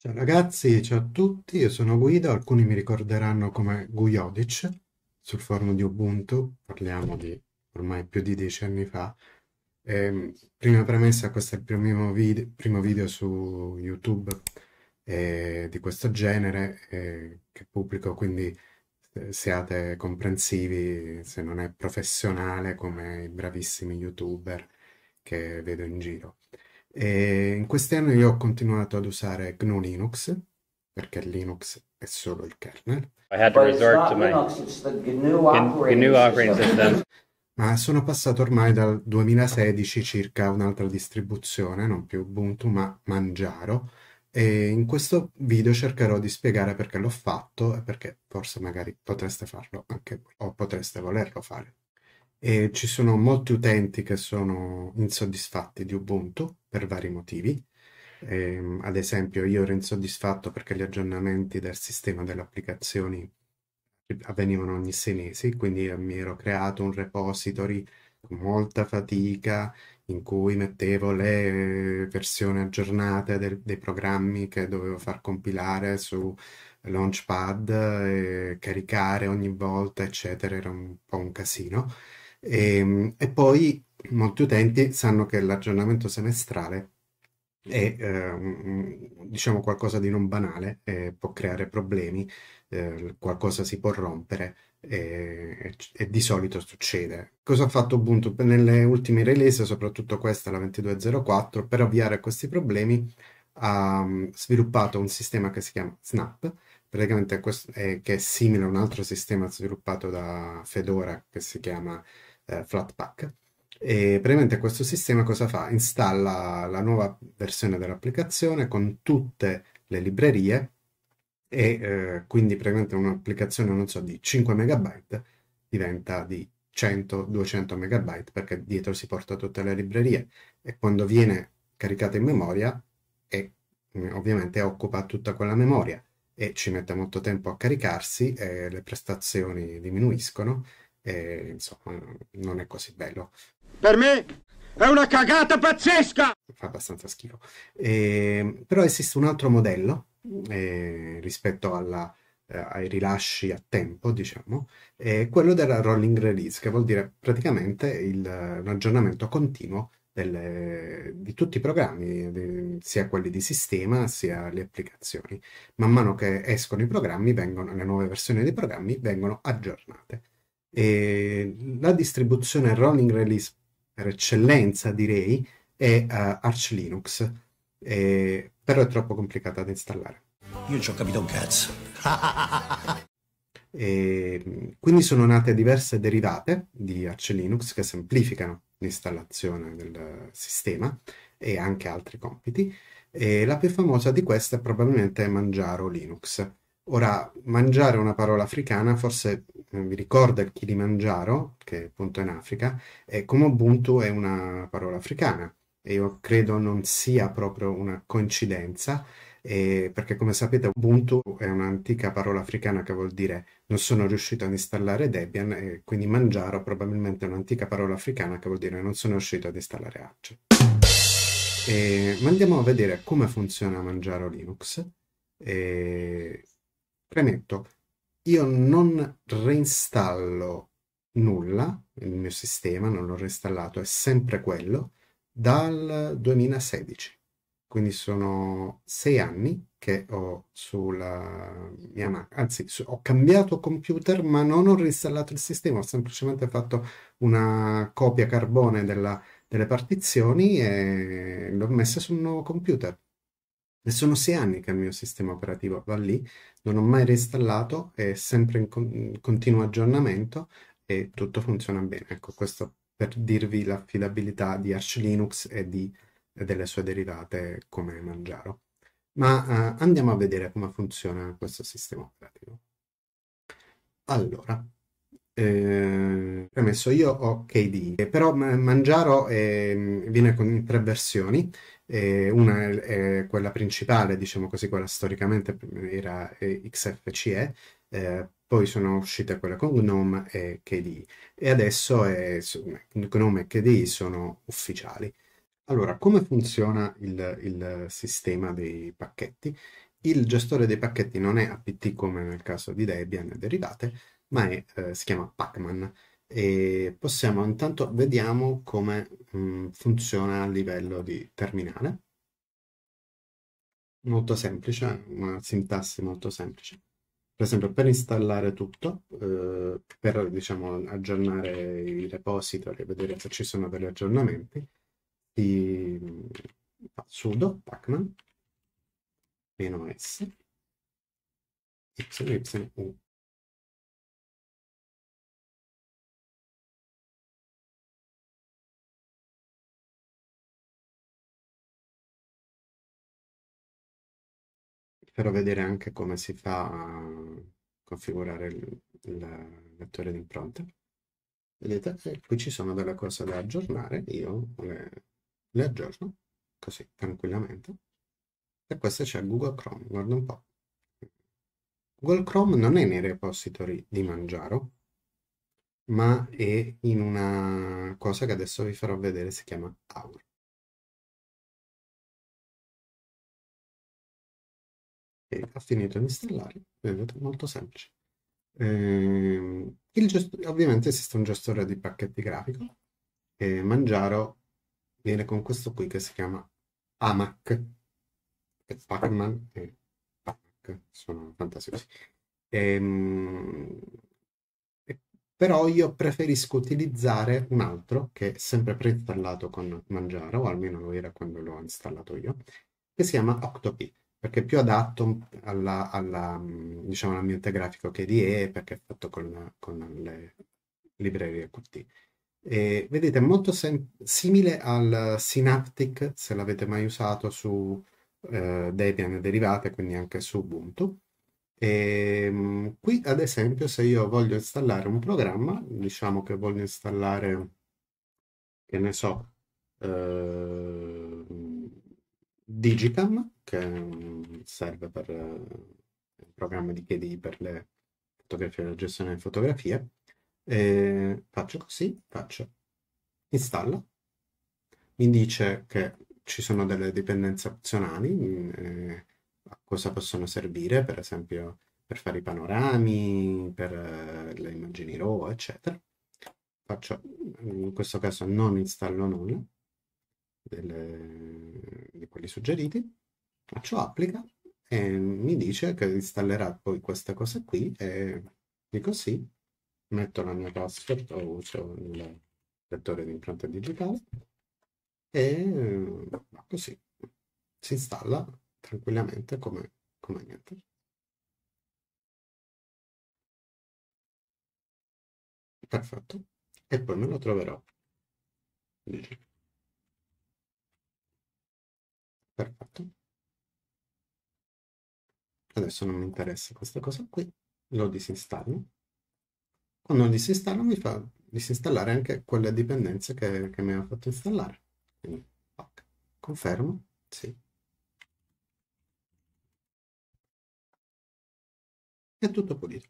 Ciao ragazzi, ciao a tutti, io sono Guido, alcuni mi ricorderanno come Gujodic sul forum di Ubuntu, parliamo di ormai più di dieci anni fa. Ehm, prima premessa, questo è il primo video, primo video su YouTube eh, di questo genere eh, che pubblico, quindi eh, siate comprensivi se non è professionale come i bravissimi YouTuber che vedo in giro. E in questi anni io ho continuato ad usare GNU Linux, perché Linux è solo il kernel. I had to resort to my Linux. Ma sono passato ormai dal 2016 circa a un'altra distribuzione, non più Ubuntu, ma Manjaro. E in questo video cercherò di spiegare perché l'ho fatto e perché forse magari potreste farlo anche voi, o potreste volerlo fare. E ci sono molti utenti che sono insoddisfatti di Ubuntu per vari motivi. Ehm, ad esempio, io ero insoddisfatto perché gli aggiornamenti del sistema delle applicazioni avvenivano ogni sei mesi, quindi mi ero creato un repository con molta fatica in cui mettevo le versioni aggiornate del- dei programmi che dovevo far compilare su Launchpad, e caricare ogni volta, eccetera, era un po' un casino. E, e poi molti utenti sanno che l'aggiornamento semestrale è eh, diciamo qualcosa di non banale, e può creare problemi, eh, qualcosa si può rompere e, e- di solito succede. Cosa ha fatto Ubuntu? Nelle ultime release, soprattutto questa, la 22.04, per ovviare questi problemi ha mm, sviluppato un sistema che si chiama Snap, praticamente questo- è- che è simile a un altro sistema sviluppato da Fedora che si chiama eh, Flatpak. E praticamente questo sistema cosa fa? Installa la nuova versione dell'applicazione con tutte le librerie e eh, quindi praticamente un'applicazione, non so, di 5 megabyte diventa di 100-200 megabyte perché dietro si porta tutte le librerie e quando viene caricata in memoria e mm, ovviamente occupa tutta quella memoria e ci mette molto tempo a caricarsi e le prestazioni diminuiscono e insomma non è così bello. Per me è una cagata pazzesca! fa abbastanza schifo. E- però esiste un altro modello eh, rispetto alla- eh, ai rilasci a tempo, diciamo, è quello della rolling release, che vuol dire praticamente il, un aggiornamento continuo delle- di tutti i programmi, di- sia quelli di sistema sia le applicazioni. Man mano che escono i programmi, vengono, le nuove versioni dei programmi vengono aggiornate. E la distribuzione rolling release per eccellenza, direi, è eh, Arch Linux, eh, però è troppo complicata da installare. Io ci ho capito un cazzo. E, quindi sono nate diverse derivate di Arch Linux che semplificano l'installazione del sistema e anche altri compiti. E la più famosa di queste è probabilmente Manjaro Linux. Ora, mangiare è una parola africana, forse eh, vi ricorda di Mangiaro, che appunto è in Africa, e come Ubuntu è una parola africana. E io credo non sia proprio una coincidenza, eh, perché come sapete Ubuntu è un'antica parola africana che vuol dire non sono riuscito ad installare Debian, e quindi Mangiaro probabilmente è un'antica parola africana che vuol dire non sono riuscito ad installare Arch. Ma andiamo a vedere come funziona Mangiaro Linux. E, premetto, io non reinstallo nulla, il mio sistema non l'ho reinstallato, è sempre quello dal 2016. Quindi sono sei anni che ho sulla mia macchina, anzi ho cambiato computer ma non ho reinstallato il sistema, ho semplicemente fatto una copia carbone della- delle partizioni e l'ho messa sul nuovo computer. E sono sei anni che il mio sistema operativo va lì, non ho mai reinstallato, è sempre in, con- in continuo aggiornamento e tutto funziona bene. Ecco, questo per dirvi l'affidabilità di Arch Linux e, di- e delle sue derivate come Manjaro. Ma eh, andiamo a vedere come funziona questo sistema operativo. Allora, eh, premesso, io ho KDE, eh, però Ma- Manjaro eh, viene con tre versioni. Eh, una è, quella principale, diciamo così, quella storicamente era eh, XFCE, eh, poi sono uscite quelle con GNOME e KDE e adesso è, GNOME e KDE sono ufficiali. Allora, come funziona il, il sistema dei pacchetti? Il gestore dei pacchetti non è apt come nel caso di Debian e derivate, ma è, eh, si chiama Pacman e possiamo intanto vediamo come mh, mm, funziona a livello di terminale. Molto semplice, una sintassi molto semplice. Per esempio, per installare tutto, eh, per diciamo, aggiornare i repository vedere se ci sono degli aggiornamenti, si fa sudo pacman meno s y y u farò vedere anche come si fa a configurare il, il lettore di impronte. Vedete, e qui ci sono delle cose da aggiornare, io le, le aggiorno così tranquillamente. E questo c'è Google Chrome, guarda un po'. Google Chrome non è nei repository di Mangiaro, ma è in una cosa che adesso vi farò vedere, si chiama Aura. E ha finito di installare, vedete, molto semplice. Eh, ovviamente esiste un gestore di pacchetti grafico e Mangiaro viene con questo qui che si chiama AMAC, e Pacman e PAC, sono fantasiosi. Ehm, però io preferisco utilizzare un altro che è sempre preinstallato con Mangiaro, o almeno lo era quando l'ho installato io, che si chiama Octopi perché è più adatto alla, alla, diciamo, all'ambiente grafico che KDE perché è fatto con, con le librerie Qt. E, vedete, è molto simile al Synaptic, se l'avete mai usato su eh, Debian e derivate, quindi anche su Ubuntu. E, qui, ad esempio, se io voglio installare un programma, diciamo che voglio installare, che ne so, eh, Digicam, che serve per il programma di KDE per le fotografie, la gestione delle fotografie. E faccio così, faccio installa, mi dice che ci sono delle dipendenze opzionali, eh, a cosa possono servire, per esempio per fare i panorami, per eh, le immagini RAW, eccetera. Faccio, in questo caso non installo nulla, delle, di quelli suggeriti, faccio applica e mi dice che installerà poi queste cose qui e dico sì, metto la mia password o uso il lettore di impronta digitale e così si installa tranquillamente come, come niente. Perfetto. E poi me lo troverò. Dici. Perfetto. Adesso non mi interessa questa cosa qui, lo disinstallo. Quando lo disinstallo mi fa disinstallare anche quelle dipendenze che, che mi ha fatto installare. Quindi, ok, confermo, sì. È tutto pulito.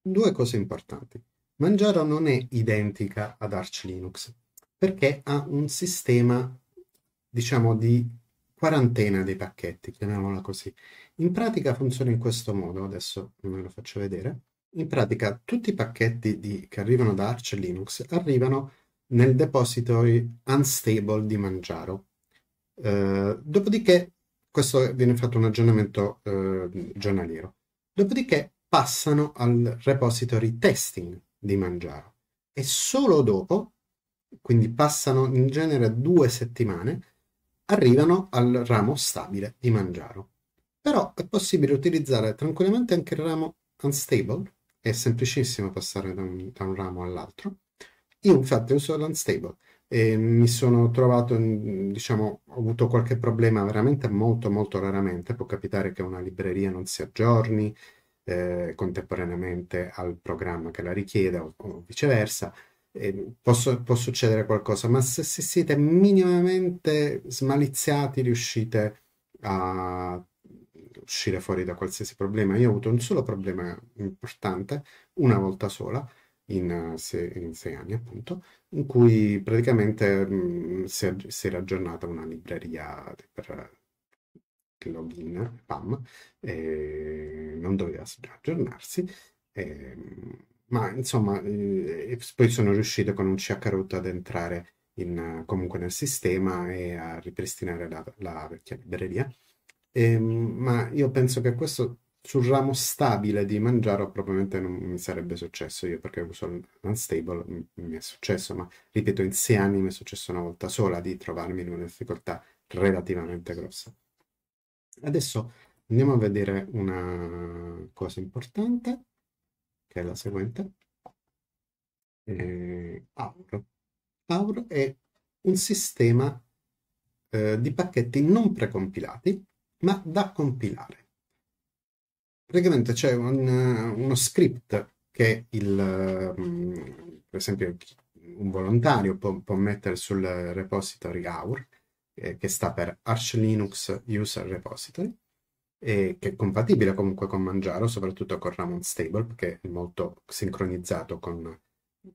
Due cose importanti. Mangiaro non è identica ad Arch Linux perché ha un sistema, diciamo, di quarantena dei pacchetti, chiamiamola così. In pratica funziona in questo modo, adesso ve lo faccio vedere. In pratica tutti i pacchetti di, che arrivano da Arch Linux arrivano nel depository unstable di Mangiaro. Uh, dopodiché, questo viene fatto un aggiornamento uh, giornaliero. Dopodiché passano al repository testing di Mangiaro e solo dopo, quindi passano in genere due settimane, arrivano al ramo stabile di Mangiaro. Però è possibile utilizzare tranquillamente anche il ramo unstable, è semplicissimo passare da un, da un ramo all'altro. Io infatti uso l'unstable e mi sono trovato, diciamo, ho avuto qualche problema veramente molto molto raramente, può capitare che una libreria non si aggiorni eh, contemporaneamente al programma che la richieda o, o viceversa, eh, può, succedere qualcosa, ma se, se, siete minimamente smaliziati riuscite a uscire fuori da qualsiasi problema. Io ho avuto un solo problema importante, una volta sola, in, in sei anni appunto, in cui praticamente mh, si, si, era aggiornata una libreria per, il login PAM, non doveva aggiornarsi, ma insomma poi sono riuscito con un chroot ad entrare in, comunque nel sistema e a ripristinare la, la vecchia libreria. E, ma io penso che questo sul ramo stabile di Mangiaro probabilmente non mi sarebbe successo. Io perché uso l'unstable mi è successo ma ripeto in sei anni mi è successo una volta sola di trovarmi in una difficoltà relativamente grossa. Adesso andiamo a vedere una cosa importante che è la seguente. Eh, Auro Auro è un sistema eh, di pacchetti non precompilati ma da compilare. Praticamente c'è un, uno script che il, um, per esempio un volontario può, può, mettere sul repository AUR, eh, che sta per Arch Linux User Repository, che è compatibile comunque con Manjaro, soprattutto con Ramon Stable, perché è molto sincronizzato con,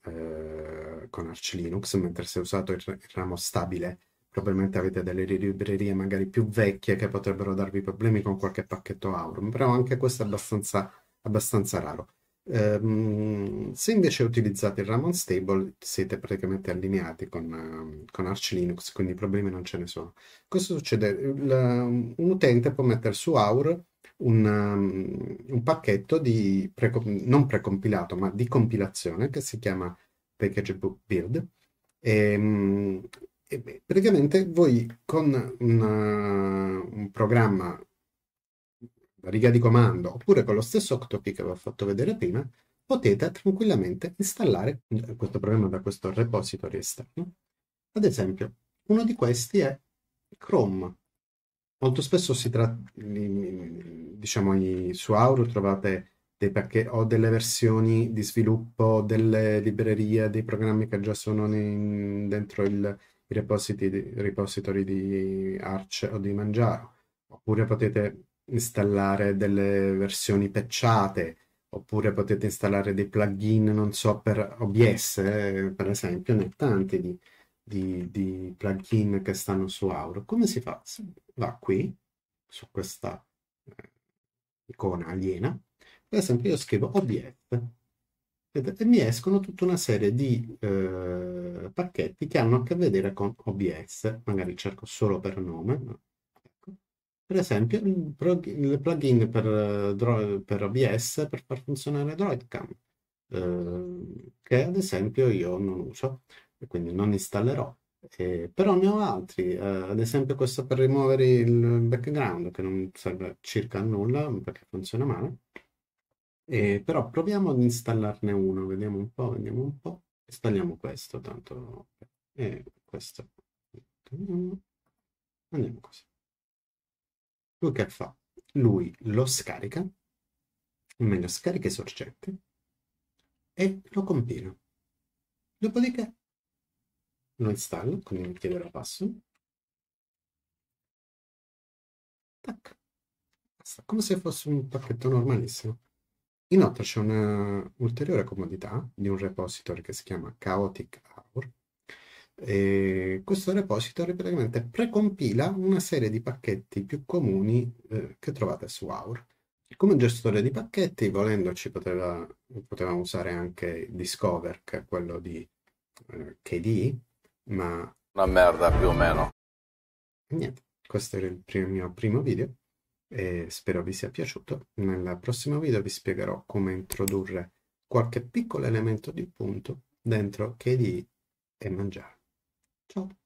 eh, con Arch Linux, mentre se usato il, il ramo stabile probabilmente avete delle librerie magari più vecchie che potrebbero darvi problemi con qualche pacchetto Aurum, però anche questo è abbastanza, abbastanza raro. Um, se invece utilizzate il Ramon Stable siete praticamente allineati con, uh, con Arch Linux, quindi problemi non ce ne sono. Cosa succede? Il, um, un utente può mettere su Aur un, um, un pacchetto di pre non precompilato, ma di compilazione che si chiama Package Book Build. E, um, e praticamente voi con una, un programma a riga di comando oppure con lo stesso Octopi che vi ho fatto vedere prima potete tranquillamente installare questo programma da questo repository esterno. Ad esempio, uno di questi è Chrome. Molto spesso si tratta, diciamo, su Auro trovate dei pacchetti o delle versioni di sviluppo delle librerie, dei programmi che già sono in, dentro il, i repository, repository di Arch o di Manjaro, oppure potete installare delle versioni patchate, oppure potete installare dei plugin, non so, per OBS, eh, per esempio, ne tanti di, di, di, plugin che stanno su Auro. Come si fa? Va qui, su questa eh, icona aliena, per esempio io scrivo OBS, e mi escono tutta una serie di eh, pacchetti che hanno a che vedere con OBS, magari cerco solo per nome. Per esempio il, plugin per, per, OBS per far funzionare DroidCam, eh, che ad esempio io non uso, e quindi non installerò. Eh, però ne ho altri, eh, ad esempio questo per rimuovere il background che non serve circa a nulla perché funziona male e, però proviamo ad installarne uno, vediamo un po', vediamo un po'. Installiamo questo, tanto... E questo. Andiamo così. Lui che fa? Lui lo scarica, o meglio scarica i sorgenti, e lo compila. Dopodiché lo installo, quindi mi chiede la password. Tac. Basta, come se fosse un pacchetto normalissimo. Inoltre c'è un'ulteriore comodità di un repository che si chiama Chaotic. E questo repository praticamente precompila una serie di pacchetti più comuni eh, che trovate su Hour. Come gestore di pacchetti, volendoci, poteva, potevamo usare anche Discover, che è quello di eh, KDE, ma... Una merda più o meno. Niente, questo era il primo, mio primo video e spero vi sia piaciuto. Nel prossimo video vi spiegherò come introdurre qualche piccolo elemento di punto dentro KDE e mangiare. Ciao!